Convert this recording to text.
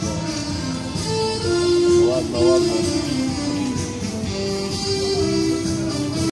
God.